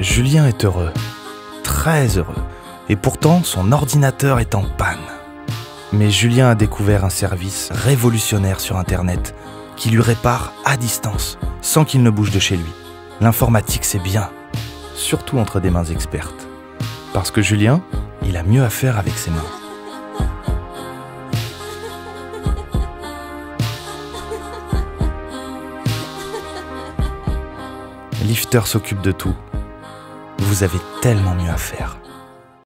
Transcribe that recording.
Julien est heureux, très heureux, et pourtant son ordinateur est en panne. Mais Julien a découvert un service révolutionnaire sur Internet qui lui répare à distance, sans qu'il ne bouge de chez lui. L'informatique, c'est bien, surtout entre des mains expertes. Parce que Julien, il a mieux à faire avec ses mains. Lifter s'occupe de tout. Vous avez tellement mieux à faire.